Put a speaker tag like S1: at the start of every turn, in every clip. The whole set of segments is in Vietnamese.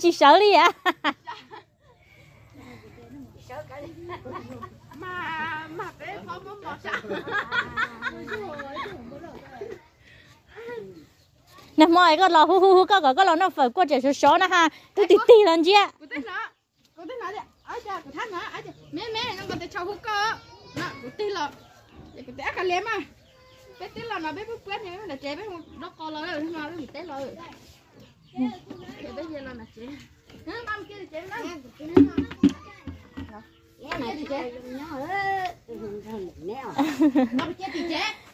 S1: chị sợ đi à?
S2: Mà mà bé có muốn bỏ sao
S1: nè mọi có lò hu hu hu có có có lò nó phải qua chạy số số nè ha. Tôi tì tì lần chứ.
S2: Cô tên nó cô tên nó đi. Ở cha cô thắt nó ở cha mẹ mẹ nó còn để cháu hút cơ. Nó cô tên là để cô té cả lem à. Bé tên là nó bé bước quét nhá là chế bé nó co lời rồi nó nó bé giờ là nó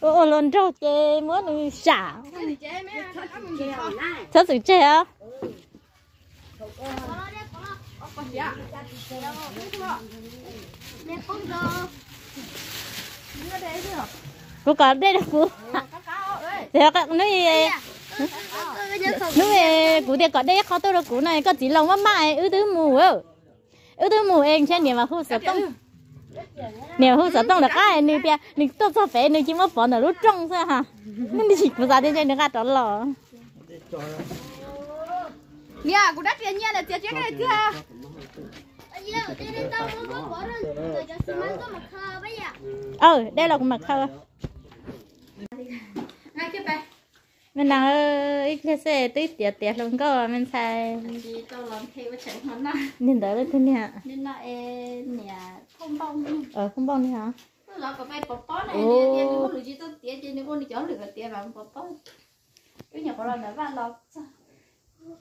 S1: ô lần trâu chê muốn nó xả.
S2: Nó
S1: thật sự chê á
S2: nó
S1: cô có đây là cô
S2: cá cá ơi.
S1: Thì nó nó cụ thì có đây khó tôi là cụ này có chỉ lòng mà mãi ư thứ mù ơ ư thứ mù em trên niệm mà hút sợ tông niệm hút sợ tông là cái này bia này tôi cho phép này chỉ mà bỏ nó lúc trong thôi hả nên đi chỉ ra đến trên nó gạt đó lò
S2: Nè, cũng đã tiền nha là tiền chết này chưa?
S1: ờ đây là mặt
S2: bài.
S1: Mình đang ít cái xe tí tiệt tiệt luôn có mình xài
S2: Chị tao làm theo cái chuyện hắn nè.
S1: nhìn tới lên thế nè
S2: Nên là em nè không bông.
S1: ờ không bông đi hả
S2: Nó có bài bò bò này nè, tiền nó lười chị tao tiền tiền nó đi chọn cái tiền bằng bò bò. Cái nhà có lần nữa vào lọ.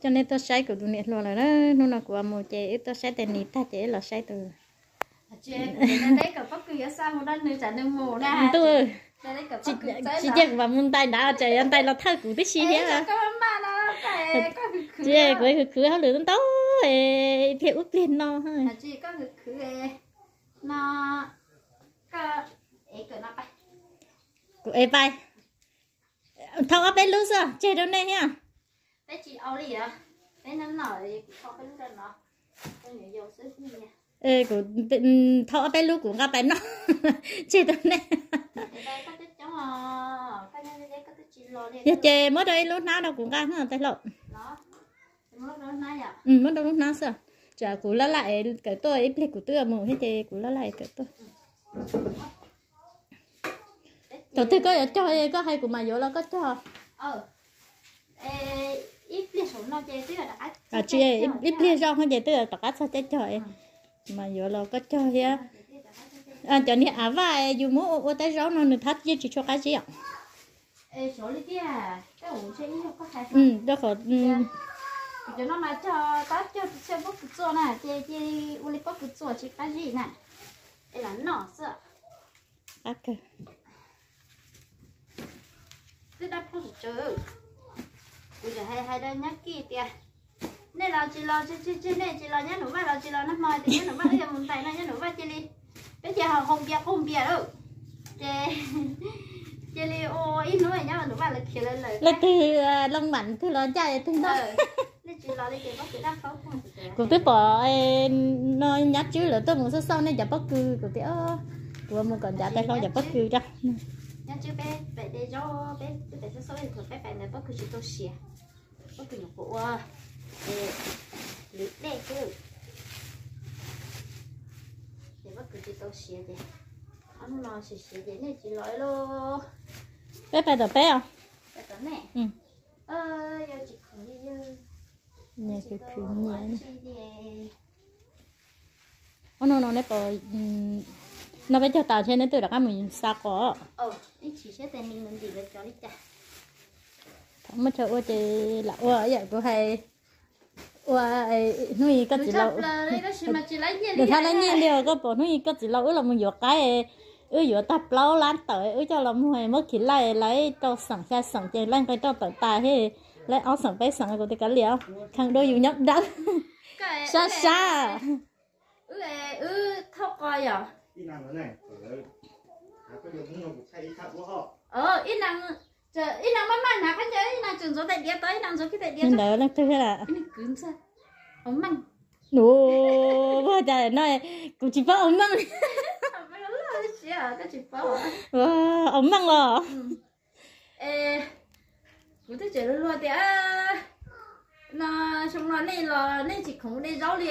S1: cho nên tôi xài của tụi này luôn rồi đó nó là của một chị tôi xài tên nít ta chị là xài từ
S2: Chị nên đấy cả bất cứ sao một lần nữa trả được mồ nè.
S1: tôi chị
S2: cứ
S1: chị chắc và muốn tay đã chạy ăn tay là thơ của tí xí hết à
S2: cái cái
S1: chị ơi với khứ hắn lửa tao thì út lên nó ha.
S2: Chị có cái khứ nó có ấy cái nó bay.
S1: Của ấy bay. Thâu ấp bên lúc sao? Chơi đâu này nha
S2: bé chị ao đi à bé nó nổi có cái lúc đó nó tôi nhớ dầu sữa nha
S1: ê của ấp bên lúc của bên nó
S2: chị lo đi
S1: giờ chơi mới đây lúc nào đâu cũng ngã hơn tay lộn. Ừ mới đâu lúc nào sao chả cú lá lại cái tôi ít lịch của tôi mù hết chơi cú lá lại cái tôi. Tổ tư có cho có hay của mà vô là có cho?
S2: Ờ ít nó tức là đã
S1: à ít hơn vậy tức là cả sao chết trời mà vô là có cho ya à cho nên à vai dù muốn ô tay rau nó nữa thắt chỉ cho cái gì ạ.
S2: Cái chơi
S1: ừ đó có ừ.
S2: Cho nó mà cho ta cho cho bốc cái chỗ này chơi chơi u li bốc cái chỗ chỉ cái gì này. Đây là nọ sợ.
S1: Ác cơ
S2: cứ đắp bốc cái chỗ bây giờ hay hay đây nhắc kia kìa nên là chỉ lo chơi chơi chơi này chỉ lo nhá nụ ba là chỉ lo năm mai thì nhá nụ bây giờ muốn tay nó nhá nụ ba chơi đi bây giờ không bia không bia đâu. Chơi chơi đi ô ít nữa nhá nụ ba là kia lên lời
S1: là từ lông mạnh từ lo chạy nó
S2: ờ nên cái không không?
S1: Của tôi bỏ nó nhát chứ là tôi muốn sau sau này giả bất cứ của tôi của một còn giả tay lo giả bất cứ ra
S2: nhá chứ bé bé để cho bé bé cho số thì bé bé này bốc cái chỉ tôi xỉa bốc cái nhục bộ à để lưỡi đẻ chứ để bốc cái chỉ tôi xỉa để anh nói xỉa xỉa để này chỉ nói lo
S1: bé bé tập bé à
S2: cái tấm này
S1: ừ
S2: ờ giờ chỉ không đi giờ
S1: nhà
S2: chỉ
S1: cái
S2: có
S1: thứ
S2: quản
S1: nhà
S2: trị để
S1: ô nó nó phải cho tàu trên nó từ đặc mình xa có
S2: ờ đi chỉ sẽ tên mình gì để cho đi chả
S1: mà cho ô chị là ô vậy cô hay ô nuôi
S2: cứ
S1: chỉ
S2: nhiên
S1: được thay lấy nhiên điều có bỏ nuôi có chỉ lâu là mình dọc cái ư dọc tập lâu lán tới ư cho làm hồi mất khi lại lấy cho sẵn xa sẵn chơi lên cái cho tới tài hay lấy áo sẵn bé sẵn của tôi cả liều khăn đôi dù nhóc đắng
S2: cái
S1: xa xa.
S2: ừ ừ thâu coi à
S3: cái
S2: ờ ít năng chờ ít năng mắm mặn hả khán giả ít năng trường số tại địa tới năng số cái tại tới.
S1: đỡ lắm tôi là
S2: ít năng cứng sao? Ống mặn
S1: Ồ, bây giờ nói cũng chỉ có ống
S2: là cái à
S1: Wow, ống măng à
S2: ê cũng thấy chơi luôn thì à xong nó nên là nên chỉ không nên giấu đi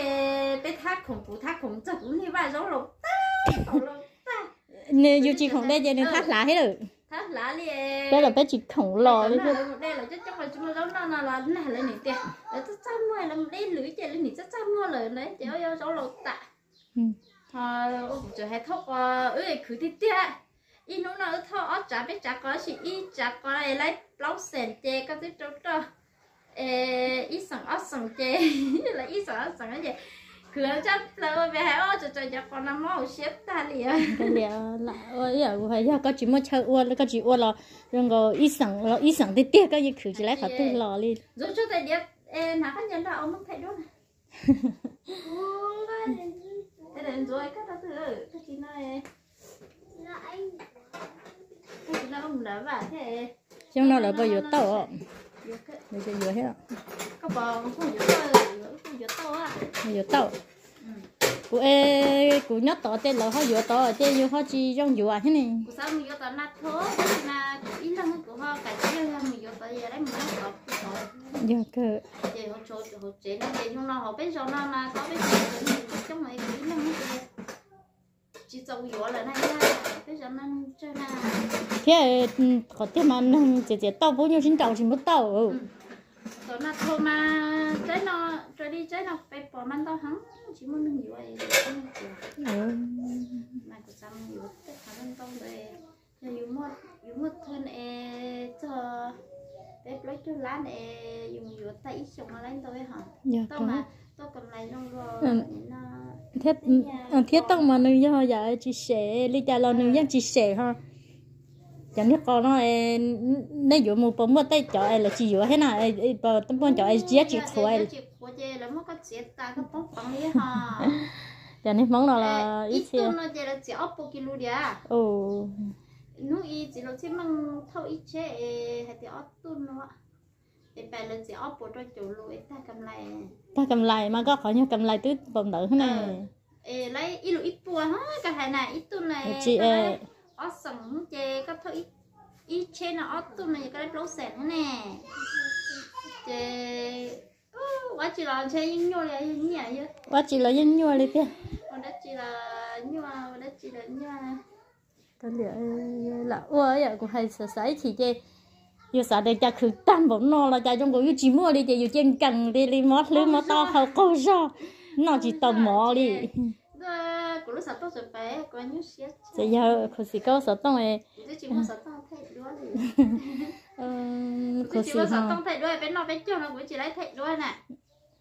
S2: bé thác không phụ thác không chắc cũng như vậy giấu lộc ta ta.
S1: Dù chị không đây giờ nên thắt lá hết rồi.
S2: thác
S1: đây là bé chị khổng lồ đấy chứ.
S2: đây là chắc chắc là chúng nó nó là là này là này tiền là chắc chắn mua là lấy lưới chơi lên này chắc chắn mua lời đấy chỉ giấu lộc ta
S1: Ừ.
S2: à giờ hay thóc ơi cứ đi tiền ít nó nó thọ ở trả biết trả có chỉ ít trả có này lấy lâu sền có tí trâu trâu. Ê ít sẵn ở sẵn chê là ít sẵn sẵn cái cứ chắc là về hai ô cho cho cho con nó mau xếp ta liền
S1: cái là ôi giờ phải giờ có chỉ muốn chơi uốn có chỉ ô là rồi có ít sẵn là ít sẵn thì tiếc cái gì khử chỉ phải tự lò đi
S2: rồi cho thầy điệp em nào khách nhân đó ông mất thầy đó thế đến rồi các ta thử cái gì này cái gì ông đã bảo thế
S1: trong nó là bao nhiêu tàu bây giờ nhiều hết rồi
S2: có bò không có tao không à
S1: bao nhiêu tàu của ê của nhóc tàu tên là họ nhiều tàu tên nhiều họ chỉ trong nhiều à? Thế này.
S2: Của sao mình nát thố? Mà ít lắm của họ cái gì là mình vô tao giờ đấy mình không có cái thôi
S1: giờ cơ.
S2: Thì họ cho họ chế nó chế chúng nó họ biết rồi nó là tao biết rồi trong này ít lắm cái chỉ trâu vô là này biết rồi nó chơi na
S1: thế có tiền mà chị chị tàu bao nhiêu xin tàu chỉ một tàu
S2: tao nát thố mà chế nó chơi đi chế nó. Phải bỏ mang tao hắn chỉ muốn mình vô ấy mà sao mình vô tất cả mình tao về. Giờ dùng một dùng một thân e cho bếp lấy cho lá này dùng vô tay xong nó lên tôi hả?
S1: Giờ
S2: tao mà tao cầm lại nó rồi
S1: Ừ. thiết ừ, thiết tông mà nữ do giờ chị sẽ lý do là nữ dân chị sẽ ha. Chẳng biết con nó nên dụ một bông một tay cho ai là chỉ dụ thế nào? Ai bờ tấm con cho khổ ai
S2: chị chị đi hả
S1: chẳng biết món nào là ít
S2: ít
S1: xíu
S2: tu nó à.
S1: Ồ.
S2: Nó ít chỉ là chỉ mang thâu ít chế hay thì ốp tu nó ta cầm lại.
S1: Mà có khỏi như cầm lại tứ vòng tử thế này.
S2: Ê lấy ít lũ ít bùa hả? Cái này này ít tu này
S1: chị ê
S2: ốp sẵn chế có thâu ít ít chế nó ốp tu này cái đấy lâu sẹn thế nè. Chế quá chỉ là chế những nhồi là những nhảy chứ.
S1: Quá chỉ là nhân nhua đi kia.
S2: Còn đó chỉ là nhua còn đó chỉ là nhua.
S1: Cái liệu là ủa vậy cũng hay sợ sấy thì chứ yêu sợ để cho khử tam bổng nó là cho trong cổ yêu chỉ mua đi chứ yêu trên cần đi đi mót lưới mót to hậu câu sao nó chỉ tò mò đi.
S2: Lúc
S1: giờ giờ khử sĩ có sợ tông ấy
S2: chỉ
S1: sĩ
S2: sợ tông thay đuôi bên nó bên trong nó cũng chỉ lấy thay đuôi nè.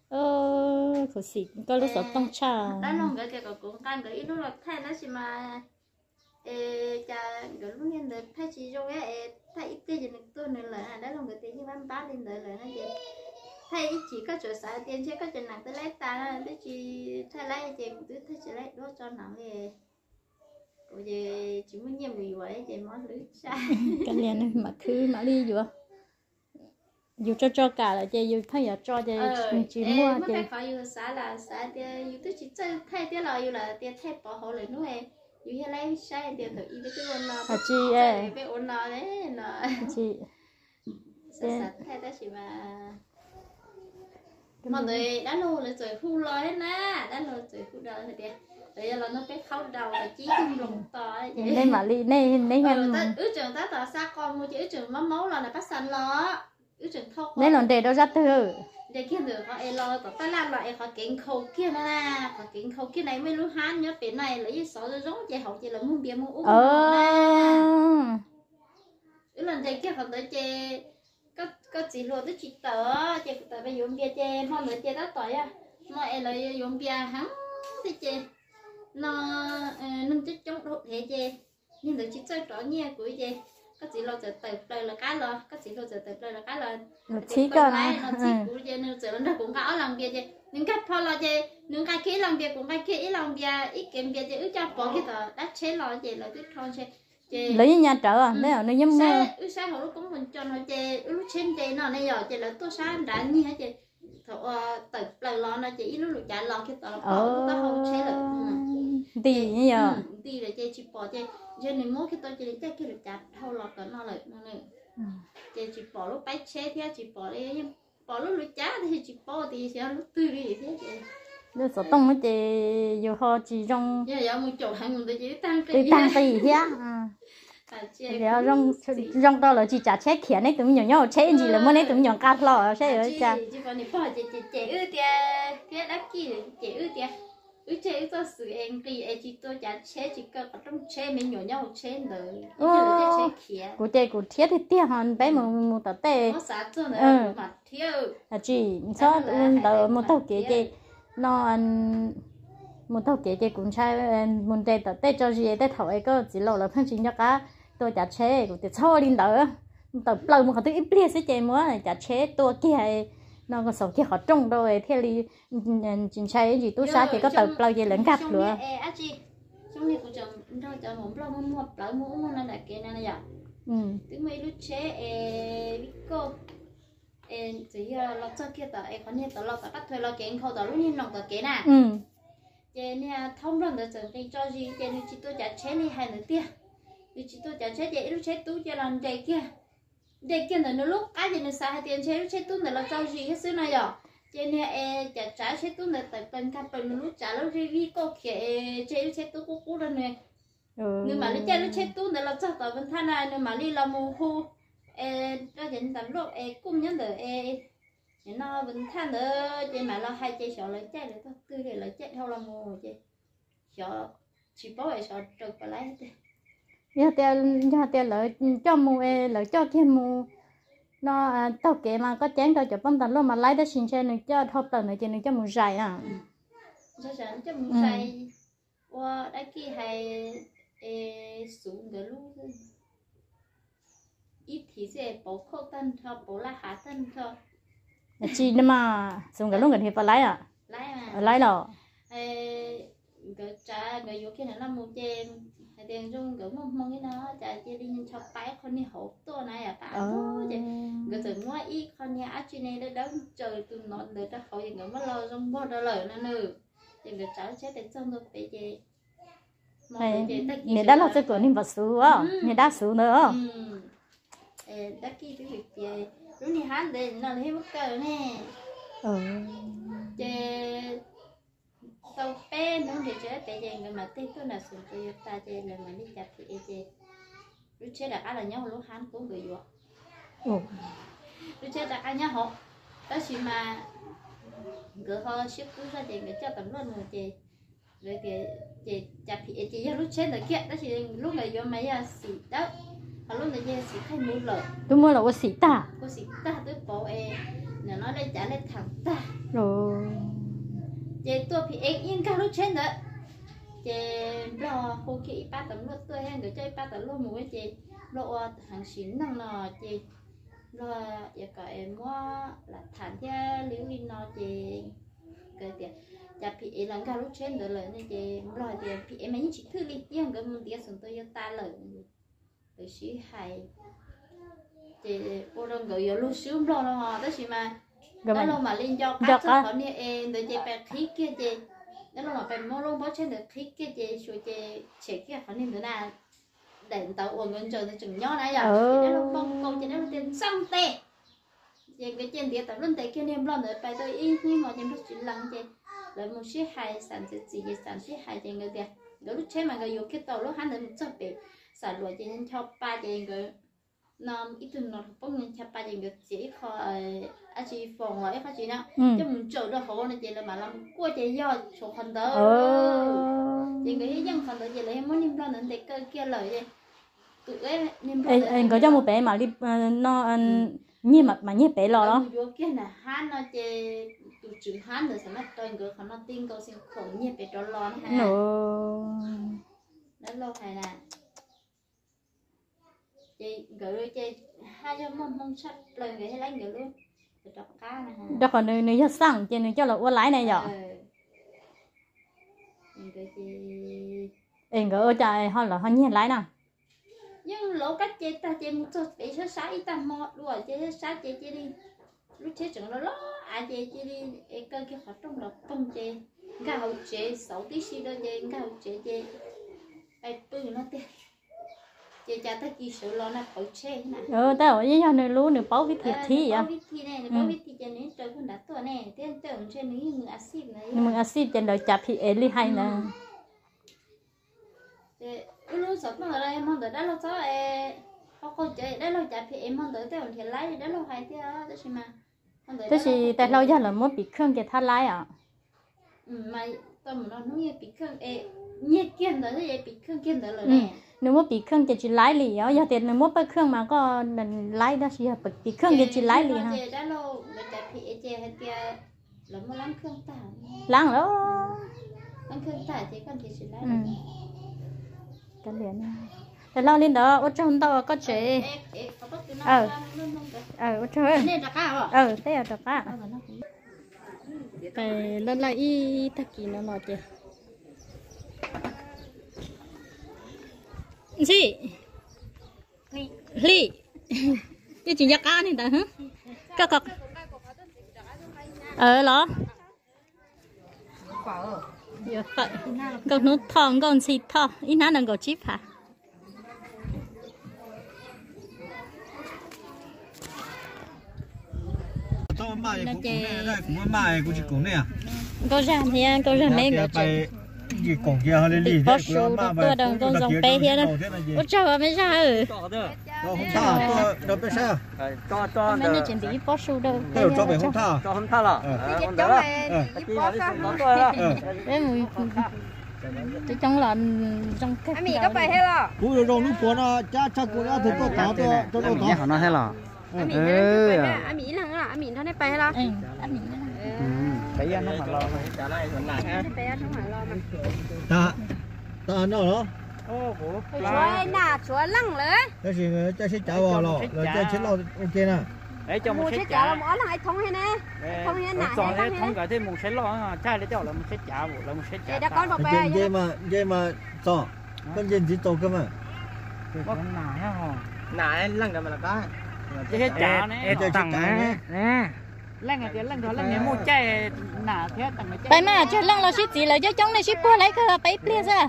S1: Ờ khử sĩ có lúc sợ tông cha
S2: đó nó người kia cũng càng cái ít nó thay nó chỉ mà ê cha cái lúc nhân được thay chỉ rồi ấy thay ít tiền thì tôi nữa là đó là người tiền như bán bán lên đời là nó gì thay chỉ có chỗ xài tiền chứ có chỗ nào tới lấy ta tới chỉ thay lấy cũng tới thay chỉ lấy đốt cho nặng thì rồi thì chỉ muốn nhiều người vậy thì món lưới sai
S1: cái liền mà khử mà đi vừa dù cho cho cả là chứ dù thay giờ cho chứ chỉ mua
S2: mới
S1: chứ
S2: phải yêu xã là xã thì yêu tôi chỉ chơi thay tiếc là yêu là tiếc thay bỏ hộ lại nữa em yêu như lấy sai tiếc thử yêu cái ôn nó
S1: à chị ê
S2: cái ôn nó đấy nó
S1: chị?
S2: Xã xã thay ta chỉ mà mọi người đã lâu là trời khu lo hết nè đã lâu trời khu đầu thì tiếc bây giờ là nó cái khâu đầu là chỉ không lồng to
S1: nên mà đi nên nên
S2: ừ,
S1: em
S2: ta ước trường ta tỏ xa con mua chứ ước trường mắm máu là là bắt sẵn lo
S1: nên lần để đâu ra từ.
S2: Để kia được có ai lo tỏ ta làm loại họ kính khâu kia nè. Họ kính khâu kia này mới lúc hắn nhớ bên này lấy sáu giờ giống chị học chị là muốn bia muốn uống
S1: ờ.
S2: cái lần chị kia họ tới chị có có chị luôn tới chị tớ chị tớ bây uống bia chị mong nữa chị đã tỏi à mà em lại uống bia hắn thì chị nó nâng chút chống độ thế chị nhưng được chị chơi trò nhẹ của chị có chị lo chờ tới đây là cái lo có chị lo chờ tới đây là cái lo này
S1: nè
S2: nó chỉ cũng chơi nó chơi nó cũng có lòng bia chứ những cái phò lo chứ những cái kia lòng bia cũng cái kia ít lòng bia ít kiếm bia chứ ít cho bỏ cái tờ. Đã chế lo chứ là tiếp thôi chứ.
S1: Lấy nhà trở à đấy ở nơi nhâm
S2: sai ít sai họ lúc cũng mình cho nó chứ lúc trên đây nó này giờ chứ là tôi sai đã như hết chứ thọ tự lời lo nó chỉ lúc lúc trả lo cái tờ nó bỏ
S1: ờ
S2: đó không chế được.
S1: Đi như giờ
S2: Ừ, đi là chơi bỏ chơi chơi nên mỗi cái tôi chơi chơi cái được chặt thâu lọt cả nó lại nó chơi chỉ bỏ lúc bay chế theo chỉ bỏ đi bỏ lúc lúc chá thì chỉ bỏ thì sẽ lúc tư đi thế chị
S1: nó sợ tông nó chị họ chỉ trong
S2: giờ giờ một chỗ hàng người chỉ tăng cái
S1: cái
S2: gì
S1: tăng gì à
S2: à chị
S1: thì trong trong đó là chỉ trả chết khía này tụi nhỏ nhỏ chết gì là mới này tụi nhỏ cá lò chết rồi cha
S2: chị còn đi bỏ chị chị chị ư cái kia chị tia ừ chế cho sự em cái em chỉ tôi chả chế chỉ có trong chế mình nhỏ nhau chế nữa ô
S1: cụ chế cụ thiết thì tiếc hơn bé một một tờ tê.
S2: Ừ.
S1: à chị sao đầu một tàu kia chị nó ăn một tàu kia chị cũng sai một tê tờ tê cho gì, tê thầu ấy có chỉ lộ là thân chính cho cá. Tôi chả chế cụ tiệt cho linh đỡ. Tàu lâu một cái thấy ít biết sẽ chế mua, này chả chế tôi kia nó có sầu kia họ trông rồi thế thì chính sai gì tôi sai thì có tập lâu gì lớn gặp nữa
S2: à chị cũng chồng đâu chồng một lâu mua lâu mua mua nó là cái này là
S1: ừ
S2: tức mấy lúc chế ê biết cô ê chỉ là lo cho kia tờ ê còn hiện tờ lo tờ bắt thuê lo kiện khâu tờ lúc nhiên lòng tờ kiện à
S1: ừ
S2: chế nè thông rồi tờ chẳng đi cho gì chế nếu chỉ tôi trả chế đi hai nữa tia nếu chỉ tôi trả chế chế lúc chế tú chế làm kia đề kia là nó lúc cái gì nó xài hai tiền chế chế tú là lo cho gì hết xứ này rồi. Chế nè ê trả trả chế tú là tờ bên cặp bên lúc trả lúc review cô kia chế chế tú cũ cũ rồi nè.
S1: Ừ.
S2: Nếu mà lấy chơi lấy chơi tu để làm sao tao vẫn thay này nếu mà đi làm mù hu ê ra hiện tầm lúc ê cũng nhớ được ê nó vẫn thay nữa chơi mà lo hai chơi sợ lấy chơi được thôi cứ để lấy chơi thôi làm mù chơi sợ chỉ bảo ấy sợ trượt và lấy hết
S1: giờ tiền giờ tiền lợi cho mua ê lợi cho kia mua nó à, tao kể mà có chén tao chụp bấm tận luôn mà lấy đó xin xe nữa cho thâu tận nữa cho nữa cho mua dài à.
S2: Cho sợ cho mù say qua đã kia hay xuống cái lúc ít thì sẽ bỏ khâu tân thôi bỏ là hạ tân
S1: là chi nữa mà dùng cái lúc gần thì phải lấy à?
S2: Lấy mà.
S1: Lấy rồi
S2: cái cha cái vô kia là mua chèn. hay tiền chung cái mong mong cái nó cha chơi đi nhìn cho bái con đi hộp to này à bà
S1: ờ.
S2: thôi chứ. Cái từ ngoài ít con nhà ở trên này đó trời tụi nó để cho họ những cái mất lo trong bao đó lời nó nữa thì cái cháu chết để trong được để chơi
S1: này người đã là cái của mình vật số á người đã số nữa
S2: ừ. Ê, đã kia cái việc chơi lúc này hắn để nó lấy mất cờ nè.
S1: Ừ
S2: chơi tàu bé nó thì chơi bé chơi người mà tên tôi là sùng tôi ta chơi là mà đi chặt thì chơi lúc chơi đã là nhau lúc hắn cũng người vô lúc chơi đã nhau họ đó chỉ mà người họ ship cứ ra chơi người cho tầm luôn rồi chơi rồi cái chơi chặt thì chơi lúc chơi là kia đó chỉ lúc người vô máy à xì đó. Họ lúc người chơi xì thay mũi lợn
S1: tôi mua là có xỉ ta.
S2: Cô xì ta tới bộ e nó nói đây trả lên thằng ta.
S1: Rồi
S2: chị tôi phi em yên cao lúc trên đó, chị lo hồ kỵ ba tấm lúa tôi hay người chơi ba tấm một mùa chị lộ hàng xín năng nọ chị lo giờ dạ cả em mua là thản cho liễu linh nọ chị cái tiền chả phi em làm cao lúc trên đó lời nên chị lo thì phi em mấy chỉ thư đi yên cái mình tiền xuống tôi cho ta lời rồi xí hay chị cô đang gửi lúc xíu lo nó đó chị mà đó là mà lên cho các
S1: cá.
S2: cho họ nè em để chị phải khí kia chị. Đó là phải mua luôn bao trên được khí kia chị rồi chị chỉ kia họ nên thế nào. Để tàu uống ngân trời thì chừng nhỏ này rồi
S1: Ừ.
S2: đó là bông câu chị đó là tiền xong tệ chị cái trên địa tập luôn tệ kia nem lo nữa phải tôi y nhưng mà em rất chỉ lắng chị. Lấy một chiếc hai sản xuất gì sản xuất hai chị người tiền đó lúc chế mà người yêu cái tàu lúc hắn đến một trăm bể sản lượng chị nên cho ba chị người nó ít tuần nó bông nên cho ba chị người chỉ khó à chị phòng lại khó chị nào
S1: ừ.
S2: Chứ mình chờ đó họ này chị là mà làm qua chị do số phần đó
S1: ờ.
S2: Chị nghĩ dân phần đó chị lấy muốn niêm lo nên để cơ kia lời ấy lo
S1: em em có cho một bé mà đi ờ, nó ăn như mà mà như bé lò đó.
S2: Kia là han nó chị tụi chữ han rồi sẽ mất tôi người họ nó tin câu xin khẩu như bé đó lo ha đó lâu hay là chị gửi đôi chị hai cho mong mong sắp lời người hay lấy người luôn đọc
S1: nơi nơi cho sang trên nơi cho là uốn lái này giờ
S2: Ờ.
S1: Em có ở chạy họ là họ nhiên lái nào?
S2: Nhưng lỗ cách chế ta chế một số bị số sáu ít ta mò đùa chế số sáu chế chế đi. Lúc chế chừng nó ló à chế chế đi ê cơ kia họ trong đó không chế gạo chế sáu tí xí đó chế gạo chế chế ai bự nó tê chị cha ta kỳ số lo là khẩu chế nè.
S1: Ờ tao ở nhau nơi lú nửa bao vít thịt thi
S2: à vít thi này vít thi cho nên trời cũng đã tuổi này tiên tưởng trên những người acid này
S1: mà acid trên đời chạp thì ấy li hay nè.
S2: Thì lúc sống ở đây mong đợi đó là sao em họ có chơi đó là chả thì em mong đợi tới thì lấy đó là hay thế đó đó mà
S1: thế thì tại lâu giờ là muốn bị khương cái thắt lái à
S2: ừ mà tôi muốn nói như bị khương em nhiệt kiên đó thì bị khương kiên đó rồi nè
S1: nếu muốn bị khương cái chỉ lái lì á giờ tiền nếu muốn bị khương mà có lần lái đó thì bị khương cái chỉ lái lì ha
S2: thì
S1: lăng đó
S2: lắm khương tả thì con chỉ lái
S1: cái liền thế lo lên đó ở trong đó có chế ờ ờ ở trong ờ thế là được á cái lần là y thật kỳ nó nói chứ gì? Li cái chuyện giặc ăn này đã hả? Các cọc ờ lo con nó thòng con xịt thò. Ít nào đừng có chip hả?
S3: Này à?
S1: Ra thì câu ra mấy
S3: chơi gì còn kia hơi lì
S1: thế cũng mà tôi đừng con dòng bé thế đó. ôi trời ơi mấy sao ừ
S3: không tha tôi đâu biết sao?
S4: Cho cho
S1: mấy nơi chuẩn bị bó su đâu.
S3: Tôi cho bé không tha
S4: cho không tha là. Con đỡ.
S1: đấy mùi. Tôi trong là trong cái
S5: anh mì có bài hết rồi
S3: cú rồi rồi lúc của nó cha cha của nó thì tôi tao tôi tôi tôi
S4: họ nói thế là?
S5: Anh mì ừ. anh mì lần là anh mì nó này bài hết rồi
S1: anh mì
S4: bây giờ mình lại ha.
S5: Bé nó mà lo mà.
S3: Đó. Đó ăn đâu đó.
S4: Ô, bố.
S5: Chuối nà, chuối lăng lẽ.
S3: Cái gì mà cho xích trả vào lò, rồi cho xích lò ok nè.
S4: Để cho một
S5: xích
S4: chảo.
S5: Mua là thông hay nè. Thông hay nà.
S4: Còn
S5: hay thông
S4: cả thêm một xích lò, trai để cho là một xích chảo, là một xích
S5: chảo. Để con
S3: bọc
S5: bè.
S3: Dê mà, dê mà to. Con dê chỉ to cơ mà.
S4: Nó nà ha. Nà lăng cả mà là cái. Cái hết chảo nè. Tặng nè. Nè lăng cái lăng đó lăng cái một chai nả thế tặng cái
S1: bây mà chơi lăng là ship gì là chơi trong này ship qua lấy cái bay plia ra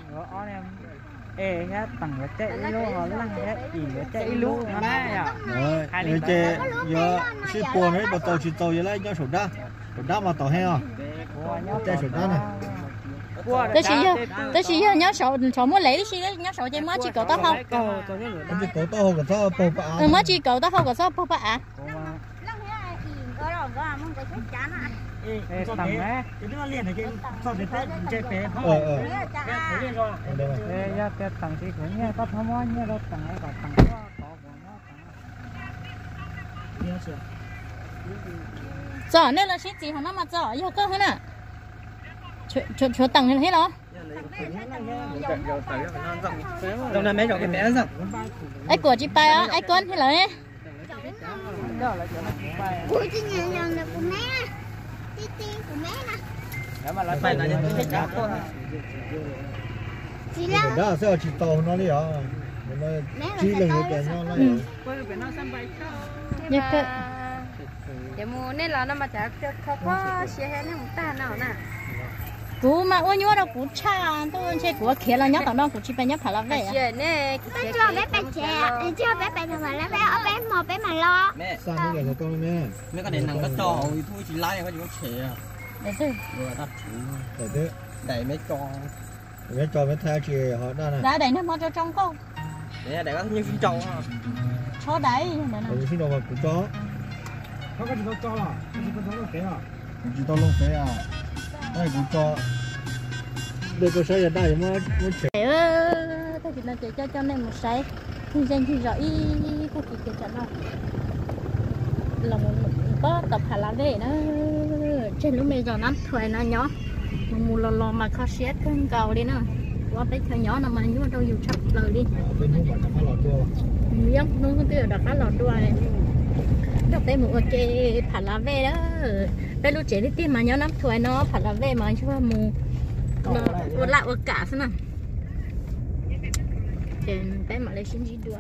S4: ê ha tặng cái chạy lô họ lăng cái chỉ cái chạy lú nó nè
S3: rồi người chơi giờ sẽ buồn đấy bắt đầu chỉ tàu giờ lấy nhau sổ đá. Sổ đá mà tàu hay à? Chơi sổ đá này.
S1: Tôi chỉ giờ tôi chỉ giờ nhớ sổ sổ mua lấy đi xí nhớ sổ chơi mới chỉ cậu tao không
S3: chỉ cổ tao không có sao bầu bạ
S1: ừ mới chỉ cậu tao không có sao bố bạ
S5: hay có rồi cái
S4: á
S3: ờ ờ
S4: ê ya cái tặng thì cũng nghe có thơm ngon nghe đâu tặng ấy còn tặng có có của nó
S1: giờ nên là ship gì nó mà giờ yêu cơ hơn à chỗ chỗ chỗ tầng hết đó
S4: trong này mấy chỗ cái bé rộng
S1: ai của chị bay á ai con thế là
S4: ấy? Là nó cũng bay
S5: ui cái nhà nhà này của mẹ. Tí tí của mẹ nè.
S4: Nếu mà lấy bay là những cái trả con
S5: chị
S3: sổ đá sao chỉ tàu nó đi à nó chỉ là người trẻ nhau này
S1: yêu cơ
S5: để mua nên là nó mà chả khó có xe hết nó không ta nào nè
S1: cú mà ôi nhớ đâu cú cha tôi chơi cú kia là nhớ tao nó cú chỉ bay nhớ phải là vậy à
S5: nè
S6: Bé cho bé bé trẻ, cho bé bé thằng là bé ở bé một bé mà lo.
S3: sang cái này con nè
S4: mấy cái này nặng cái trò thôi chỉ lái có gì có trẻ
S1: để chứ
S4: vừa đặt
S3: để thế.
S4: Đẩy mấy trò
S3: để cho mấy thay chị họ đã này.
S1: Đã đẩy nó cho trong câu
S4: để để có như phim trâu
S1: cho đẩy để nó
S3: xin đâu mà cũng cho
S4: không có gì đâu cho là chỉ có đó là thế à?
S3: Cũng chỉ tao lông phế à đây cũng cho đây có sai đây mà muốn trẻ
S1: Mẹ ơi, tôi chỉ là để cho cho nên một sai thì danh thì rõ y có kỳ kỳ chẳng đâu là một có tập hà lá về nó trên lúc bây giờ nó thuê nó nhỏ. Mà mù lò lò mà khó xét cân cầu đi nữa qua bé theo nhỏ mà nhưng mà đâu dù chắc lời đi.
S3: Chưa
S1: miếng nó không tiêu được khá lọt đuôi này. Đọc đây một cái phản lá về đó bé lúc trẻ đi tìm mà nhớ nắm thuê nó phản lá về mà chứ mà mù. Nó nó lại ở cả xem nào. Bé mà lấy xin gì đùa